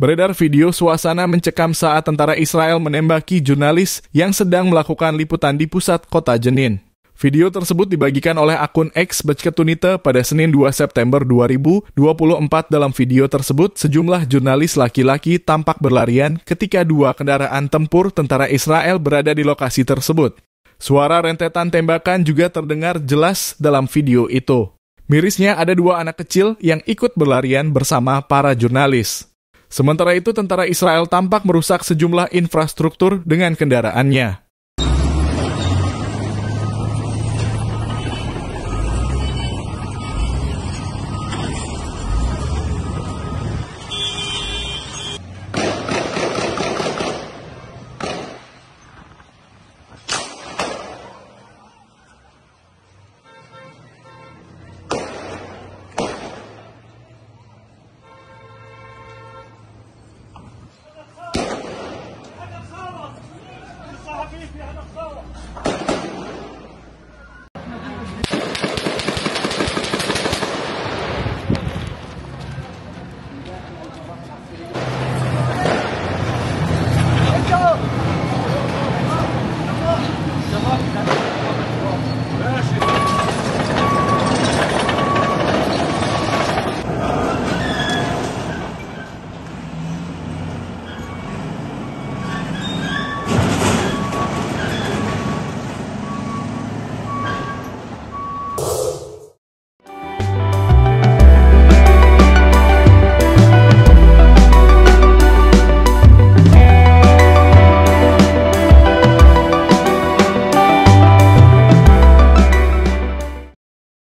Beredar video suasana mencekam saat tentara Israel menembaki jurnalis yang sedang melakukan liputan di pusat kota Jenin. Video tersebut dibagikan oleh akun X Bechketunite pada Senin 2 September 2024. Dalam video tersebut, sejumlah jurnalis laki-laki tampak berlarian ketika dua kendaraan tempur tentara Israel berada di lokasi tersebut. Suara rentetan tembakan juga terdengar jelas dalam video itu. Mirisnya ada dua anak kecil yang ikut berlarian bersama para jurnalis. Sementara itu, tentara Israel tampak merusak sejumlah infrastruktur dengan kendaraannya. فيها نخاره